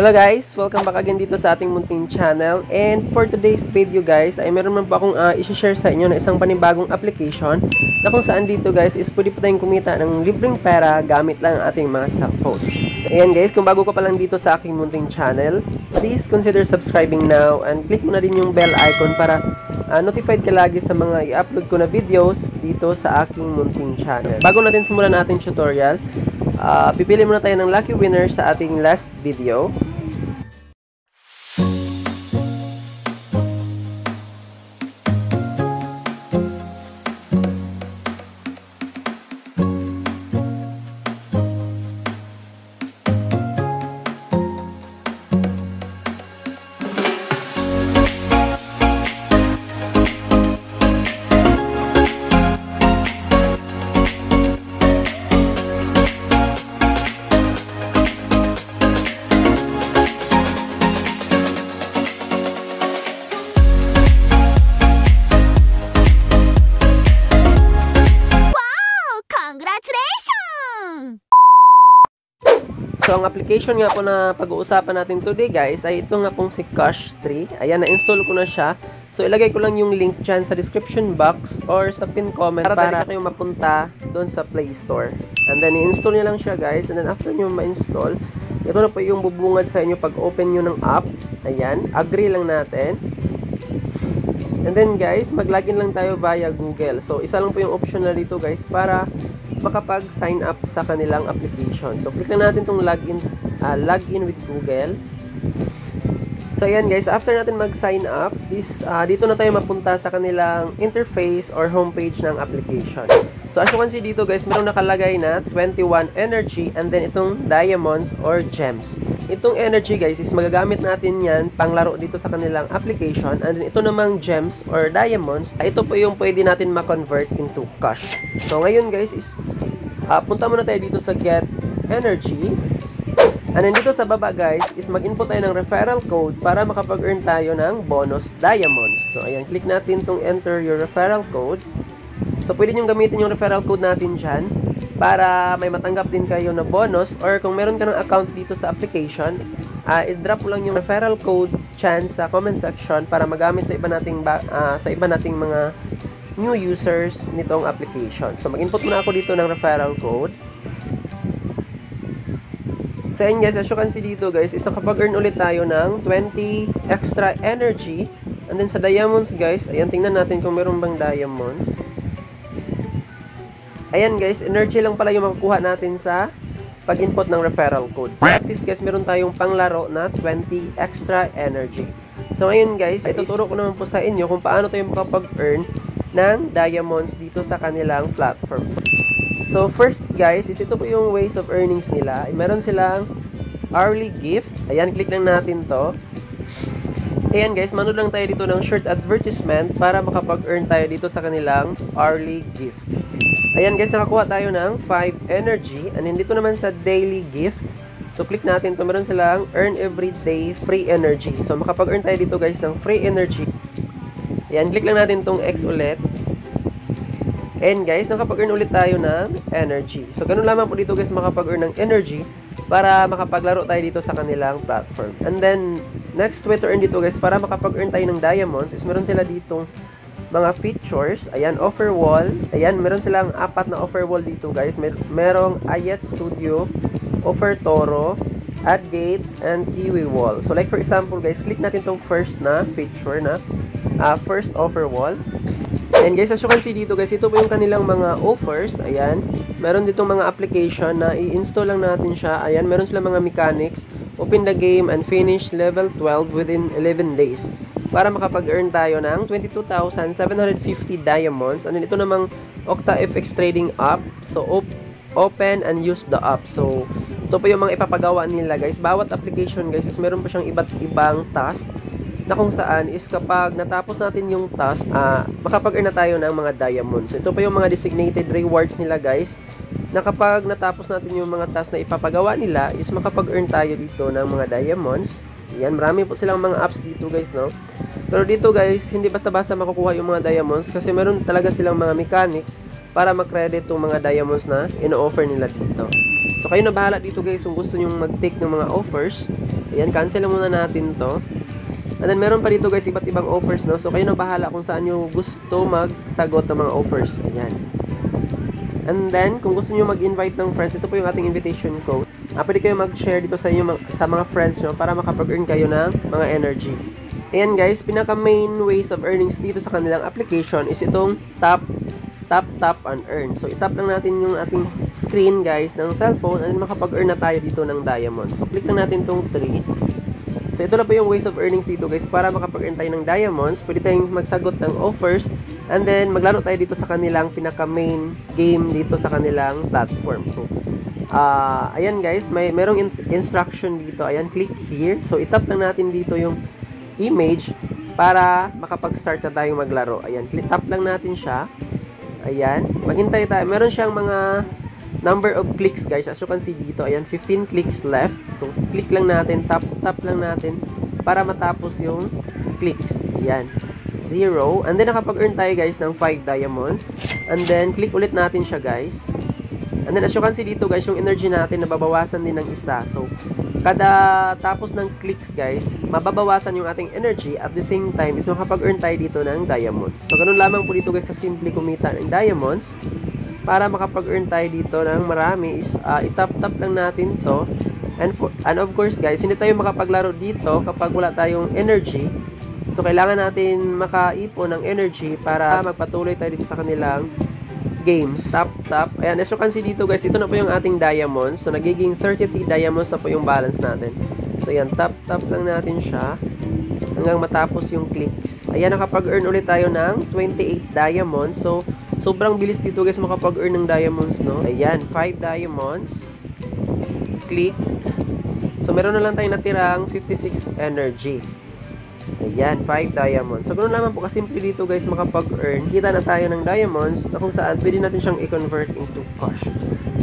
Hello guys! Welcome back again dito sa ating munting channel. And for today's video guys, ay meron man po akong uh, isi-share sa inyo na isang panibagong application na kung saan dito guys is pwede po tayong kumita ng libreng pera gamit lang ang ating mga cellphones. So ayan guys, kung bago ka pa lang dito sa aking munting channel, please consider subscribing now and click mo na din yung bell icon para uh, notified ka lagi sa mga i-upload ko na videos dito sa aking munting channel. Bago natin simulan ating tutorial, uh, pipili muna tayo ng lucky winner sa ating last video. So, ang application nga po na pag-uusapan natin today guys ay ito nga pong si Cash 3. Ayan, na-install ko na siya. So, ilagay ko lang yung link dyan sa description box or sa pin comment para, para kayo mapunta doon sa Play Store. And then, i-install nyo lang siya guys. And then, after nyo ma-install, ito na po yung bubungad sa inyo pag open nyo ng app. Ayan, agree lang natin. And then guys, mag-login lang tayo via Google. So, isa lang po yung option na dito guys para makapag-sign up sa kanilang application. So, click lang natin itong login, uh, login with Google. So, ayan guys, after natin mag-sign up, this, uh, dito na tayo mapunta sa kanilang interface or homepage ng application. So, as you can see dito guys, meron nakalagay na 21 energy and then itong diamonds or gems. Itong energy guys is magagamit natin yan panglaro dito sa kanilang application and then ito namang gems or diamonds, ito po yung pwede natin ma-convert into cash. So, ngayon guys is uh, punta muna tayo dito sa get energy And then dito sa baba guys is mag-input tayo ng referral code para makapag-earn tayo ng bonus diamonds. So ayan, click natin tong enter your referral code. So, pwede nyo gamitin yung referral code natin dyan para may matanggap din kayo na bonus or kung meron ka ng account dito sa application, uh, i-drop lang yung referral code dyan sa comment section para magamit sa iba nating, uh, sa iba nating mga new users nitong application. So, mag-input muna ako dito ng referral code. So, yun guys, as you can see dito guys, is nakapag-earn ulit tayo ng 20 extra energy. And then sa diamonds guys, ayan, tingnan natin kung meron bang diamonds. Ayan guys, energy lang pala yung makukuha natin sa pag-input ng referral code. At least guys, meron tayong panglaro na 20 extra energy. So ngayon guys, ituturo ko naman po sa inyo kung paano tayo makapag-earn ng diamonds dito sa kanilang platform. So, first guys, is ito po yung ways of earnings nila. Meron silang hourly gift. Ayan, click lang natin to. Ayan guys, manood lang tayo dito ng short advertisement para makapag-earn tayo dito sa kanilang hourly gift. Ayan guys, nakakuha tayo ng 5 energy. And dito naman sa daily gift. So click natin to meron silang earn every day free energy. So makapag-earn tayo dito guys ng free energy. Ayan, click lang natin tong X ulit. And guys, nakapag-earn ulit tayo ng energy. So ganun lamang po dito guys makapag-earn ng energy para makapaglaro tayo dito sa kanilang platform. And then, next way to earn dito guys, para makapag-earn tayo ng diamonds is meron sila ditong mga features. Ayan, offer wall. Ayan, meron silang apat na offer wall dito, guys. Mer merong Ayat Studio, offer Toro, add gate, and kiwi wall. So, like for example, guys, click natin tong first na feature na uh, first offer wall. And guys, as you can see dito, guys, ito po yung kanilang mga offers. Ayan. Meron ditong mga application na i-install lang natin siya. Ayan, meron silang mga mechanics. Open the game and finish level 12 within 11 days para makapag-earn tayo ng 22,750 diamonds. And ito namang OctaFX Trading app. So, op open and use the app. So, ito po yung mga ipapagawa nila guys. Bawat application guys is meron pa siyang iba't ibang task na kung saan is kapag natapos natin yung task, uh, makapag-earn na tayo ng mga diamonds. Ito pa yung mga designated rewards nila guys na kapag natapos natin yung mga task na ipapagawa nila is makapag-earn tayo dito ng mga diamonds. Yan, marami po silang mga apps dito guys, no? Pero dito guys, hindi basta-basta makukuha yung mga diamonds kasi meron talaga silang mga mechanics para makredit yung mga diamonds na ino-offer nila dito. So kayo na bahala dito guys kung gusto nyo mag-take ng mga offers. Ayan, cancel muna natin to. And then meron pa dito guys iba't ibang offers no. So kayo na bahala kung saan nyo gusto magsagot ng mga offers. Ayan. And then kung gusto nyo mag-invite ng friends, ito po yung ating invitation code. Ah, pwede kayo mag-share dito sa inyo sa mga friends nyo para makapag-earn kayo ng mga energy. Ayan guys, pinaka main ways of earnings dito sa kanilang application is itong tap, tap, tap, and earn. So, itap lang natin yung ating screen guys ng cellphone and makapag-earn na tayo dito ng diamonds. So, click lang natin itong 3. So, ito na po yung ways of earnings dito guys. Para makapag-earn tayo ng diamonds, pwede tayong magsagot ng offers and then maglaro tayo dito sa kanilang pinaka main game dito sa kanilang platform. So, uh, ayan guys, may merong in instruction dito. Ayan, click here. So, itap lang natin dito yung image para makapag-start na tayong maglaro. Ayan, click tap lang natin siya. Ayan, maghintay tayo. Meron siyang mga number of clicks guys. As you can see dito, ayan, 15 clicks left. So, click lang natin, tap, tap lang natin para matapos yung clicks. Ayan, 0. And then, nakapag-earn tayo guys ng 5 diamonds. And then, click ulit natin siya guys. And then, as you can see dito guys, yung energy natin nababawasan din ng isa. So, kada tapos ng clicks guys, mababawasan yung ating energy at the same time is makapag-earn tayo dito ng diamonds. So ganun lamang po dito guys ka simple kumita ng diamonds para makapag-earn tayo dito ng marami is uh, itap-tap lang natin to and, for, and of course guys, hindi tayo makapaglaro dito kapag wala tayong energy so kailangan natin makaipon ng energy para magpatuloy tayo dito sa kanilang games. Tap, tap. Ayan, as you can see dito guys, ito na po yung ating diamonds. So, nagiging 33 diamonds na po yung balance natin. So, ayan, tap, tap lang natin siya hanggang matapos yung clicks. Ayan, nakapag-earn ulit tayo ng 28 diamonds. So, sobrang bilis dito guys makapag-earn ng diamonds, no? Ayan, 5 diamonds. Click. So, meron na lang tayong natirang 56 energy. Ayan, 5 diamonds. So, ganoon naman po kasimple dito guys makapag-earn. Kita na tayo ng diamonds na kung saan pwede natin siyang i-convert into cash.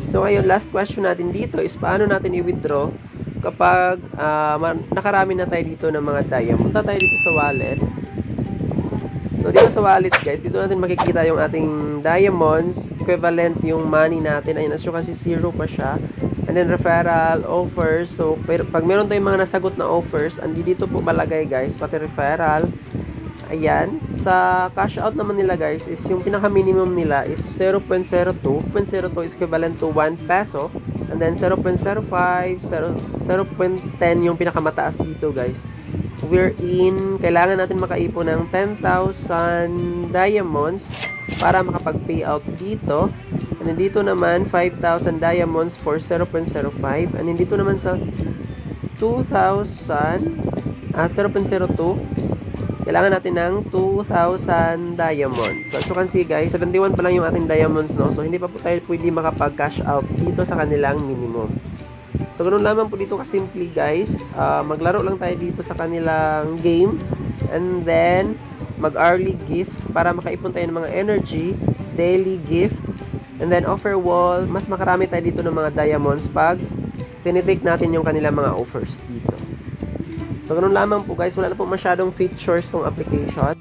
So, ngayon, last question natin dito is paano natin i-withdraw kapag uh, nakarami na tayo dito ng mga diamonds. Punta tayo dito sa wallet. So, dito sa wallet guys, dito natin makikita yung ating diamonds. Equivalent yung money natin. Ayan, as you see, zero pa siya. And then referral, offers. So, pero, pag meron tayong mga nasagot na offers, andi dito po malagay guys, pati referral. Ayan. Sa cash out naman nila guys, is yung pinaka-minimum nila is 0.02. 0.02 is equivalent to 1 peso. And then 0.05, 0.10 yung pinakamataas dito guys. We're in, kailangan natin makaipon ng 10,000 diamonds para makapag-payout dito. And dito naman, 5,000 diamonds for 0.05. And dito naman sa 2,000, ah, 0.02, kailangan natin ng 2,000 diamonds. So, as you can see guys, 71 pa lang yung ating diamonds, no? So, hindi pa po tayo pwede makapag-cash out dito sa kanilang minimum. So, ganun lamang po dito kasimple guys. Uh, maglaro lang tayo dito sa kanilang game. And then, mag-hourly gift para makaipon tayo ng mga energy, daily gift, And then offer wall, mas makarami tayo dito ng mga diamonds pag tinitake natin yung kanilang mga offers dito. So, ganun lamang po guys. Wala na po masyadong features tong application.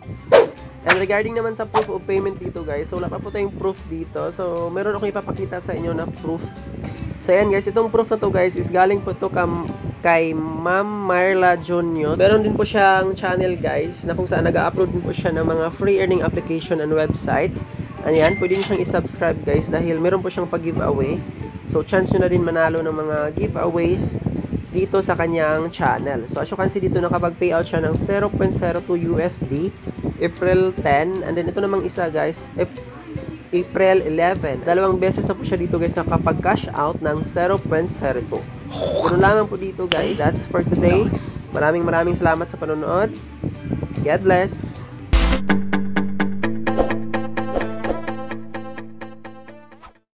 And regarding naman sa proof of payment dito guys, so wala pa po tayong proof dito. So, meron akong ipapakita sa inyo na proof. So, ayan guys, itong proof na to guys is galing po to kam kay Ma'am Marla Junior. Meron din po siyang channel guys na kung saan nag-upload din po siya ng mga free earning application and websites. Ayan, pwede nyo siyang i-subscribe guys dahil meron po siyang pag-giveaway. So, chance nyo na rin manalo ng mga giveaways dito sa kanyang channel. So, as you can see dito, nakapag-payout siya ng 0.02 USD April 10. And then, ito namang isa guys, April 11. Dalawang beses na po siya dito guys nakapag-cash out ng 0.02. Ganoon lamang po dito guys. That's for today. Maraming maraming salamat sa panonood. God bless.